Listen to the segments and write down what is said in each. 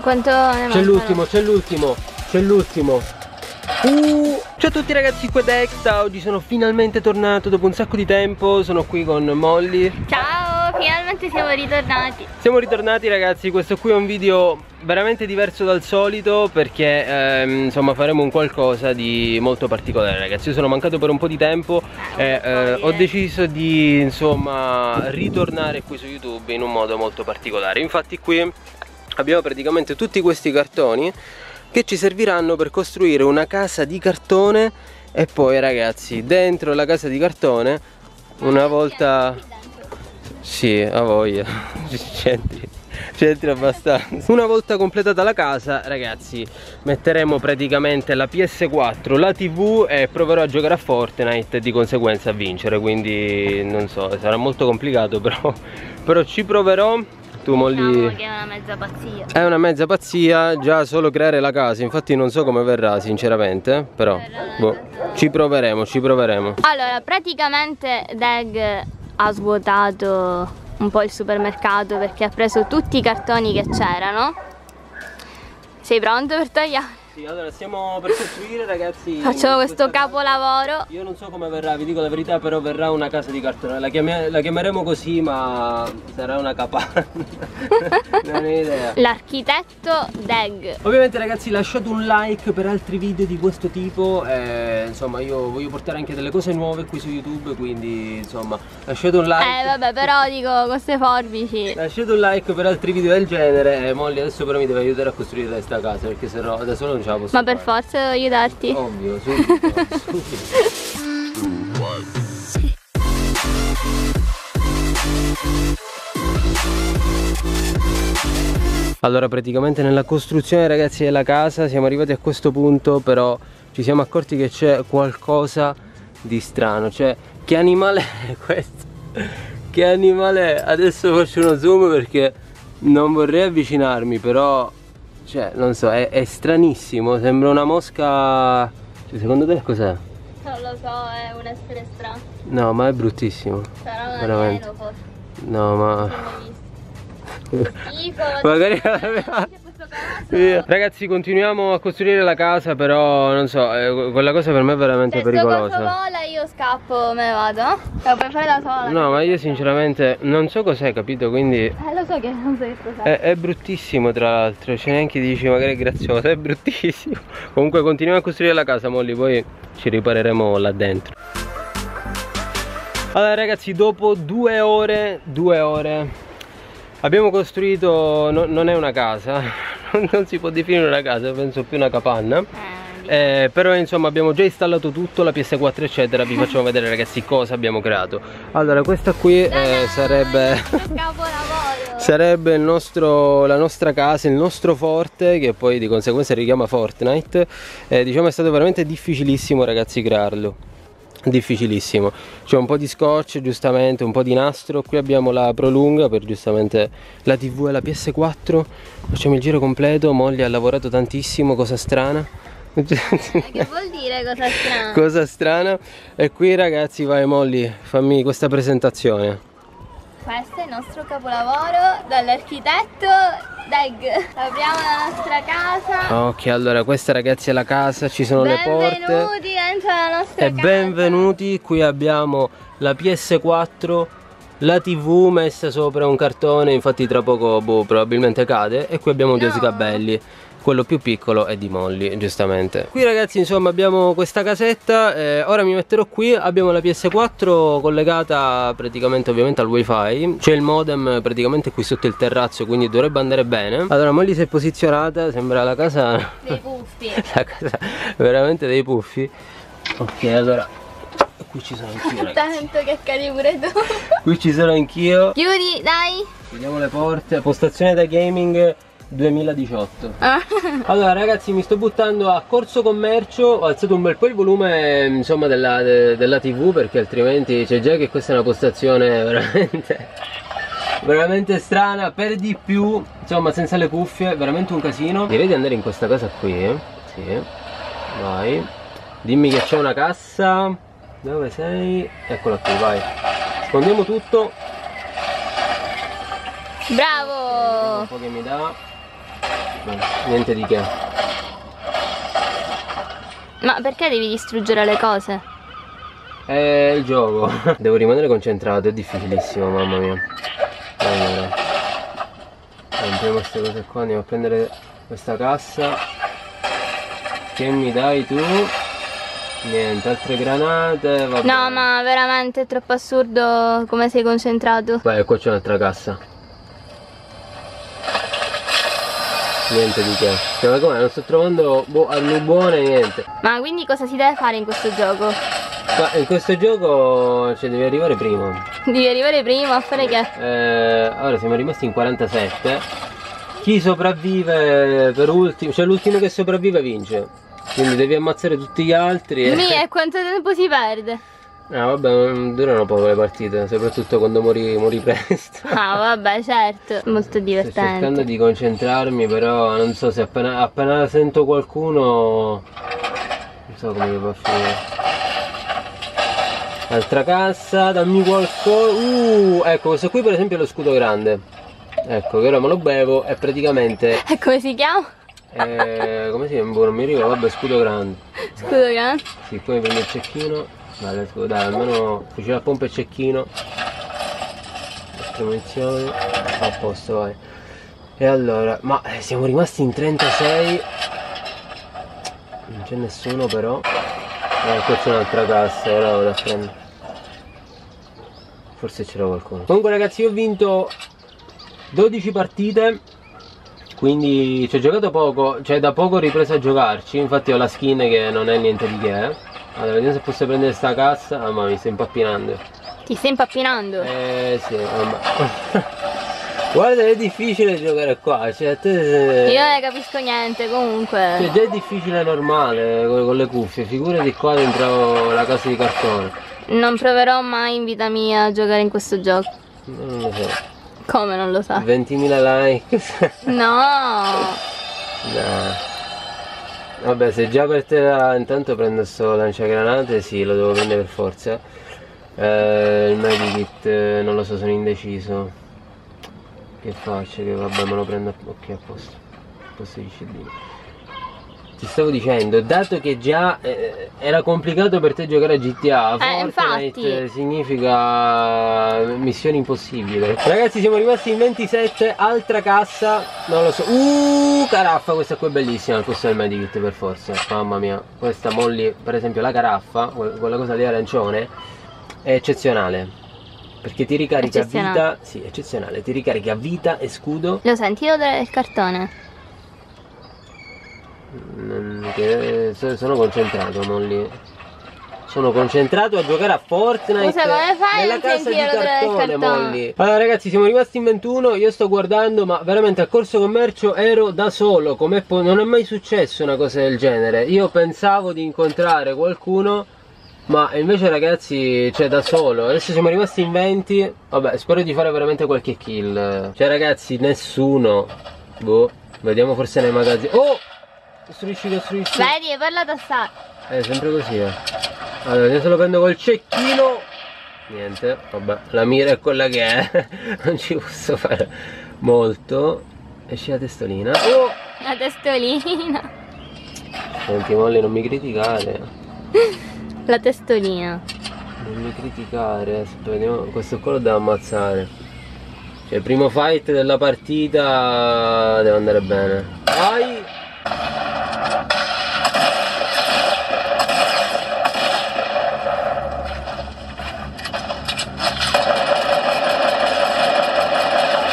Quanto ne C'è l'ultimo, c'è l'ultimo, c'è l'ultimo. Uh, ciao a tutti ragazzi, qua Dexta, oggi sono finalmente tornato dopo un sacco di tempo, sono qui con Molly. Ciao, finalmente siamo ritornati. Siamo ritornati ragazzi, questo qui è un video veramente diverso dal solito perché ehm, insomma faremo un qualcosa di molto particolare ragazzi. Io sono mancato per un po' di tempo e eh, ho deciso di insomma ritornare qui su YouTube in un modo molto particolare. Infatti qui abbiamo praticamente tutti questi cartoni che ci serviranno per costruire una casa di cartone e poi ragazzi dentro la casa di cartone una volta sì a voglia. C'entri c'entri abbastanza. Una volta completata la casa ragazzi metteremo praticamente la PS4 la tv e proverò a giocare a Fortnite e di conseguenza a vincere quindi non so sarà molto complicato però però ci proverò tu Molly diciamo che è una mezza pazzia. È una mezza pazzia già solo creare la casa. Infatti non so come verrà sinceramente però boh, ci proveremo ci proveremo. Allora praticamente Dag ha svuotato un po' il supermercato perché ha preso tutti i cartoni che c'erano. Sei pronto per tagliare? Sì, allora stiamo per costruire ragazzi Facciamo questo capolavoro. Io non so come verrà, vi dico la verità, però verrà una casa di cartone. La, chiami la chiameremo così ma sarà una capanna Non ho idea. L'architetto Dag Ovviamente ragazzi lasciate un like per altri video di questo tipo e, Insomma io voglio portare anche delle cose nuove qui su YouTube Quindi insomma lasciate un like Eh vabbè però dico queste forbici Lasciate un like per altri video del genere E Molly adesso però mi deve aiutare a costruire questa casa Perché sennò da solo non ce la posso Ma per fare. forza devo aiutarti Ovvio, subito, subito. Allora praticamente nella costruzione ragazzi della casa siamo arrivati a questo punto però ci siamo accorti che c'è qualcosa di strano Cioè che animale è questo? Che animale è? Adesso faccio uno zoom perché non vorrei avvicinarmi però Cioè non so è, è stranissimo Sembra una mosca cioè, Secondo te cos'è? Non lo so, è un essere strano No ma è bruttissimo Sarà un Veramente. forse No ma Schifo Magari Via. Ragazzi continuiamo a costruire la casa però non so eh, quella cosa per me è veramente Se pericolosa. vola io scappo, me ne vado. Lo puoi fare da sola. No ma io sinceramente non so cos'è capito? Quindi Eh lo so che non so cos'è è, è bruttissimo tra l'altro. Cioè neanche dici magari è grazioso È bruttissimo. Comunque continuiamo a costruire la casa Molly Poi ci ripareremo là dentro. Allora ragazzi dopo due ore Due ore Abbiamo costruito no- Non è una casa Non si può definire una casa Penso più una capanna. Eh, eh, però insomma abbiamo già installato tutto, la PS4 eccetera. Vi facciamo vedere ragazzi cosa abbiamo creato. Allora questa qui eh, sarebbe Sarebbe il nostro, la nostra casa, il nostro forte che poi di conseguenza richiama Fortnite. Eh, Diciamo è stato veramente difficilissimo ragazzi crearlo Difficilissimo. C'è un po' di scotch giustamente, un po' di nastro. Qui abbiamo la prolunga per giustamente la tv e la PS4 Facciamo il giro completo, Molly ha lavorato tantissimo, cosa strana. Che vuol dire cosa strana? Cosa strana. E qui ragazzi vai Molly, fammi questa presentazione. Questo è il nostro capolavoro dall'architetto Dag. Apriamo la nostra casa. Ok allora questa ragazzi è la casa, ci sono le porte. Benvenuti dentro la nostra E casa benvenuti, qui abbiamo la PS4, la TV messa sopra un cartone, infatti tra poco boh, probabilmente cade e qui abbiamo due No. sgabelli. Quello più piccolo è di Molly, giustamente. Qui ragazzi, insomma, abbiamo questa casetta. eh, ora mi metterò qui. Abbiamo la PS4 collegata praticamente ovviamente al wifi. C'è il modem praticamente qui sotto il terrazzo, quindi dovrebbe andare bene. Allora, Molly si è posizionata. Sembra la casa Dei puffi la casa veramente dei puffi ok allora qui ci sono anch'io Tanto che cadi pure tu. Qui ci sono anch'io. Chiudi, dai. Chiudiamo le porte. Postazione da gaming 2018 allora ragazzi mi sto buttando a corso commercio. Ho alzato un bel po' il volume insomma della, de- della tv perché altrimenti c'è già che questa è una postazione veramente veramente strana. Per di più insomma senza le cuffie veramente un casino. Direi di andare in questa casa qui eh? sì. Vai dimmi che c'è una cassa dove sei eccola qui vai scondiamo tutto Bravo un po' che mi dà niente di che. Ma perché devi distruggere le cose? È il gioco. Devo rimanere concentrato, è difficilissimo, mamma mia. Allora. Compriamo queste cose qua, andiamo a prendere questa cassa. Che mi dai tu? Niente, altre granate, vabbè. No, ma veramente è troppo assurdo come sei concentrato. Vai, qua c'è un'altra cassa. Niente di che. Cioè, ma come? Non sto trovando bu armi buone, niente. Ma quindi cosa si deve fare in questo gioco? Ma in questo gioco cioè, devi arrivare prima. Devi arrivare prima a fare che? Eh, ora siamo rimasti in 47. Chi sopravvive per ultimo, cioè l'ultimo che sopravvive vince. Quindi devi ammazzare tutti gli altri. E... Mia, quanto tempo si perde? Ah, vabbè, non durano poco le partite, soprattutto quando mori, mori presto. Ah, vabbè, certo. Molto Sto cercando divertente. di concentrarmi, però non so se appena, appena sento qualcuno. Non so come va a finire. Altra cassa, dammi qualcosa. Uh, ecco, questo qui per esempio è lo scudo grande. Ecco, che ora me lo bevo e praticamente. E come si chiama? eh, come si chiama? Boh, non mi ricordo, vabbè, scudo grande. Scudo grande. Sì, poi mi prendo il cecchino. Dai, let's go, dai, almeno fucile a pompa e cecchino. Munizioni. A posto, vai. E allora, ma eh, siamo rimasti in 36. Non c'è nessuno però. Eh, qua c'è un'altra cassa, ora vado a prendere. Forse c'era qualcuno. Comunque ragazzi, io ho vinto 12 partite. Quindi ci ho giocato poco, cioè da poco ho ripreso a giocarci, infatti ho la skin che non è niente di che. eh. Allora, vediamo se posso prendere sta cassa. Ah ma mi sto impappinando. Ti stai impappinando? Eh sì. Guarda è difficile giocare qua, cioè te. Io non capisco niente, Cioè, comunque. già è difficile normale con, con le cuffie, figurati qua dentro la casa di cartone. Non proverò mai in vita mia a giocare in questo gioco. Non lo so. Come non lo sa? 20.000 like. No! Dai. Vabbè, se già per te la- intanto prendo sto lanciagranate, sì, lo devo prendere per forza. Eh, il medikit, eh, non lo so, sono indeciso. Che faccio? Che vabbè, me lo prendo. a- Ok, a posto. A posto di scellini. Ti stavo dicendo, dato che già eh, era complicato per te giocare a GTA, Eh, Fortnite infatti. significa missione impossibile. Ragazzi, siamo rimasti in 27, altra cassa, non lo so. Uh, caraffa, questa qui è bellissima, questo è il medikit per forza. Mamma mia, questa Molly, per esempio la caraffa, que- quella cosa lì arancione, è eccezionale. Perché ti ricarica vita, sì, eccezionale, ti ricarica vita e scudo. Lo senti l'odore del cartone? So- sono concentrato, Molly. Sono concentrato a giocare a Fortnite Scusa, come fai a nella casa di cartone? Molly. Allora ragazzi, siamo rimasti in 21, io sto guardando, ma veramente al corso commercio ero da solo, come non è mai successo una cosa del genere. Io pensavo di incontrare qualcuno, ma invece ragazzi, c'è da solo. Adesso siamo rimasti in 20. Vabbè, spero di fare veramente qualche kill. Cioè ragazzi, nessuno. Boh, vediamo forse nei magazzini. Oh! Costruisci, costruisci. Vedi, per la tassata. È sempre così, eh. Allora, adesso lo prendo col cecchino. Niente, vabbè, la mira è quella che è. non ci posso fare molto. Esce la testolina. Oh! La testolina. Senti, Molly, non mi criticare. La testolina. Non mi criticare. Aspetta, vediamo. Questo qua lo devo ammazzare. Cioè, primo fight della partita deve andare bene. Vai!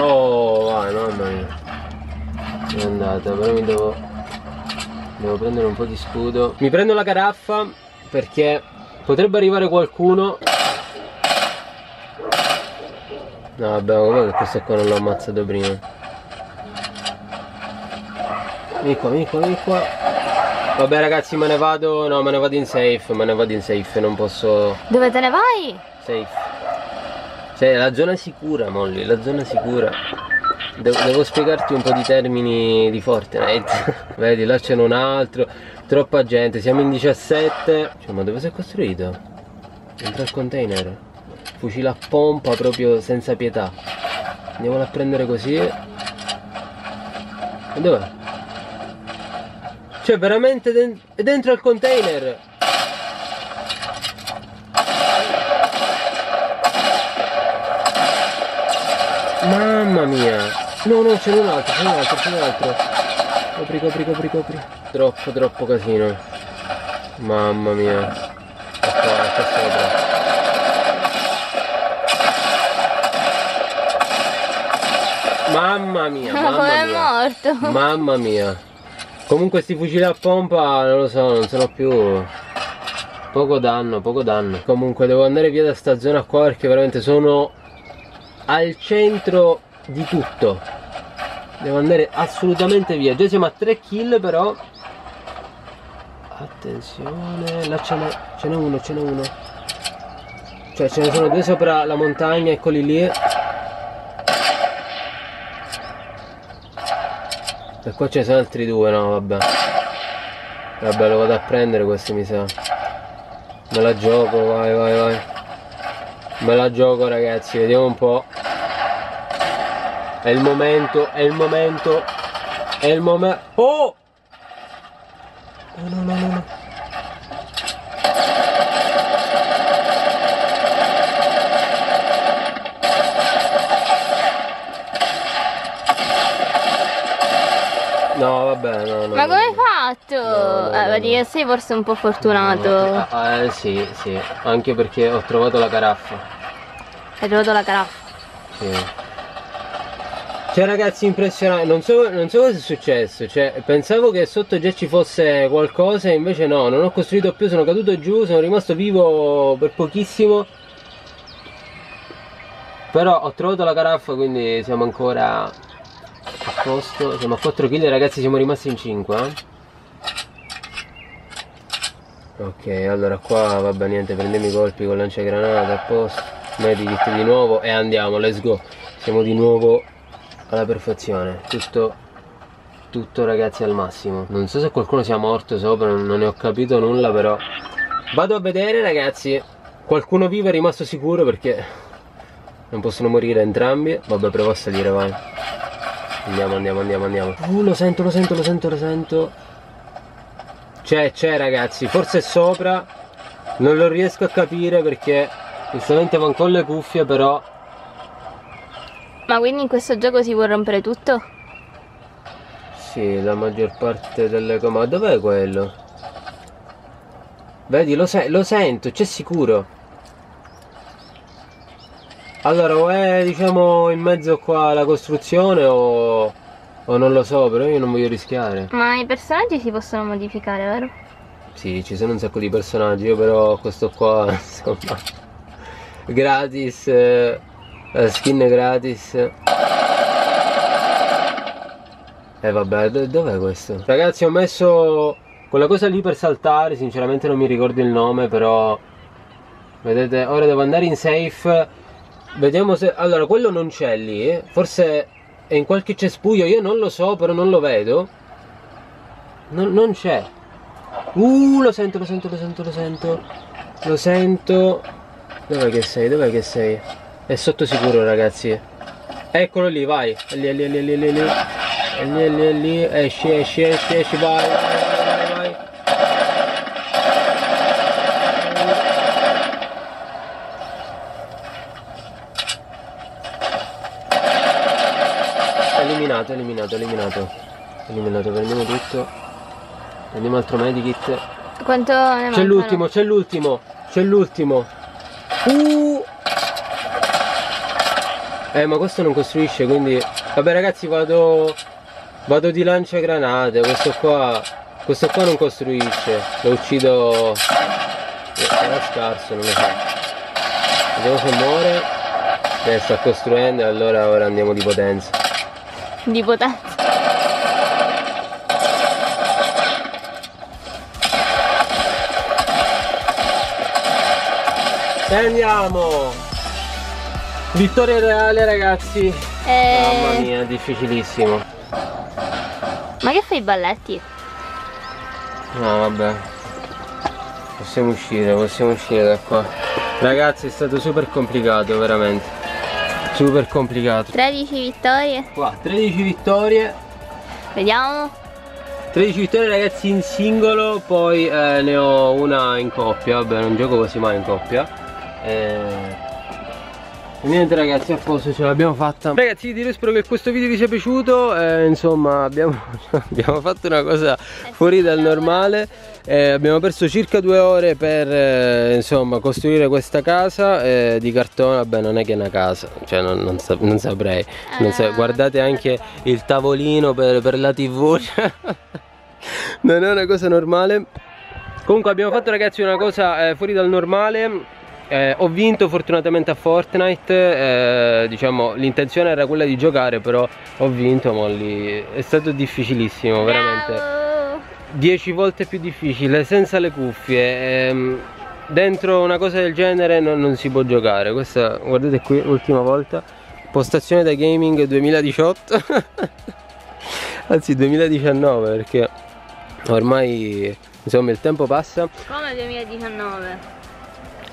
Oh, vai, mamma mia. È andata, però mi devo. Devo prendere un po' di scudo. Mi prendo la caraffa perché potrebbe arrivare qualcuno. No, vabbè, come che questo qua non l'ho ammazzato prima. Vieni qua, vieni qua, vieni qua. Vabbè ragazzi, me ne vado. No, me ne vado in safe, me ne vado in safe, non posso. Dove te ne vai? Safe. Cioè, la zona sicura, Molly, la zona sicura. Devo, devo spiegarti un po' di termini di Fortnite. Vedi, là c'è un altro. Troppa gente, siamo in 17. Cioè, ma dove si è costruito? Dentro al container. Fucile a pompa proprio senza pietà. Andiamolo a prendere così. E dov'è? Cioè veramente den dentro al container Mamma mia No no ce n'è un altro, ce n'è un altro, ce n'è un altro Copri, copri, copri, copri Troppo, troppo casino Mamma mia Ecco, ecco sopra Mamma mia, mamma Come è mia. morto? Mamma mia. Comunque sti fucili a pompa, non lo so, non sono più... Poco danno, poco danno. Comunque devo andare via da sta zona qua perché veramente sono al centro di tutto. Devo andare assolutamente via. Già siamo a 3 kill però. Attenzione, là ce n'è, uno, ce n'è uno. Cioè ce ne sono due sopra la montagna, eccoli lì. E qua ce ne sono altri due, no vabbè. Vabbè lo vado a prendere questo mi sa. Me la gioco, vai vai vai. Me la gioco ragazzi, vediamo un po'. È il momento, è il momento. È il momento. Oh! No no no no no. No, vabbè, no, no. Ma no, come hai no. fatto? No, no, eh, no, vedi no. sei forse un po' fortunato. Ah, eh, sì, sì, anche perché ho trovato la caraffa. Hai trovato la caraffa. Sì. Cioè ragazzi impressionante, non so, non so cosa è successo, cioè pensavo che sotto già ci fosse qualcosa e invece no, non ho costruito più, sono caduto giù, sono rimasto vivo per pochissimo. Però ho trovato la caraffa quindi siamo ancora a posto, siamo a 4 kg ragazzi siamo rimasti in 5 eh? Ok, allora qua vabbè niente, prendiamo i colpi con lanciagranate a posto, medikit di nuovo e andiamo, let's go. Siamo di nuovo alla perfezione, tutto, tutto ragazzi al massimo. Non so se qualcuno sia morto sopra, non ne ho capito nulla però. Vado a vedere ragazzi, qualcuno vivo è rimasto sicuro perché non possono morire entrambi. Vabbè provo a salire, vai. Andiamo, andiamo, andiamo, andiamo. Uh, lo sento, lo sento, lo sento, lo sento. C'è, c'è ragazzi, forse è sopra. Non lo riesco a capire perché giustamente van con le cuffie, però Ma quindi in questo gioco si può rompere tutto? Sì, la maggior parte delle cose. Ma dov'è quello? Vedi, lo, se- lo sento, c'è sicuro. Allora, o è diciamo in mezzo qua alla costruzione o, o non lo so, però io non voglio rischiare. Ma i personaggi si possono modificare, vero? Sì, ci sono un sacco di personaggi, io però questo qua, insomma, gratis, eh, skin gratis. E vabbè, do- dov'è questo? Ragazzi, ho messo quella cosa lì per saltare, sinceramente non mi ricordo il nome, però... Vedete, ora devo andare in safe. Vediamo se... Allora, quello non c'è lì, eh. forse è in qualche cespuglio, io non lo so, però non lo vedo. Non, non c'è. Uh, lo sento, lo sento, lo sento, lo sento. Lo sento. Dov'è che sei? Dov'è che sei? È sotto sicuro, ragazzi. Eccolo lì, vai. È lì, è lì, è lì, è lì, è lì, è lì. È lì, è lì. Esci, esci, esci, esci, vai, vai, vai, vai. Eliminato, eliminato, eliminato. Eliminato, prendiamo tutto. Prendiamo altro medikit. Quanto ne C'è l'ultimo, c'è l'ultimo, c'è l'ultimo. Uh! Eh, ma questo non costruisce, quindi... Vabbè ragazzi, vado... Vado di lanciagranate, questo qua... Questo qua non costruisce. Lo uccido... Eh, Era scarso, non lo so. Vediamo se muore. Eh, sta costruendo e allora ora andiamo di potenza. Di potenza. E andiamo! Vittoria reale ragazzi! Eh, Mamma mia, difficilissimo. Ma che fai i balletti? No, vabbè. Possiamo uscire, possiamo uscire da qua. Ragazzi, è stato super complicato, veramente. Super complicato. 13 vittorie. Qua, 13 vittorie, Vediamo. 13 13 vittorie ragazzi in singolo, poi eh, ne ho una in coppia, vabbè non gioco quasi mai in coppia. Eh, niente ragazzi a posto ce l'abbiamo fatta. Ragazzi io spero che questo video vi sia piaciuto. Eh, Insomma abbiamo, abbiamo, fatto una cosa fuori dal normale. Eh, Abbiamo perso circa due ore per eh, insomma costruire questa casa eh, di cartone. Vabbè non è che è una casa Cioè non, non, sa, non saprei. Non sa, Guardate anche il tavolino per, per la tv Non è una cosa normale. Comunque abbiamo fatto ragazzi una cosa eh, fuori dal normale eh, ho vinto fortunatamente a Fortnite, eh, diciamo l'intenzione era quella di giocare però ho vinto Molly, è stato difficilissimo veramente. 10 volte più difficile senza le cuffie ehm, dentro una cosa del genere non, non, si può giocare. Questa guardate qui l'ultima volta. Postazione da gaming 2018 anzi 2019 perché ormai insomma il tempo passa. Come 2019?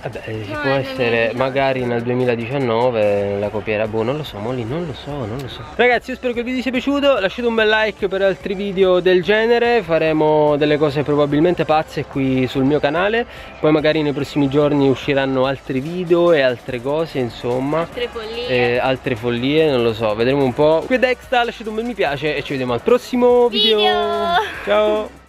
Vabbè, ci può essere magari nel 2019 la copierà, boh, non lo so, Molly, non lo so, non lo so. Ragazzi, io spero che il video sia piaciuto, lasciate un bel like per altri video del genere, faremo delle cose probabilmente pazze qui sul mio canale, poi magari nei prossimi giorni usciranno altri video e altre cose, insomma. Altre follie. Eh, altre follie, non lo so, vedremo un po'. Qui è Dexta, lasciate un bel mi piace e ci vediamo al prossimo video. video. Ciao!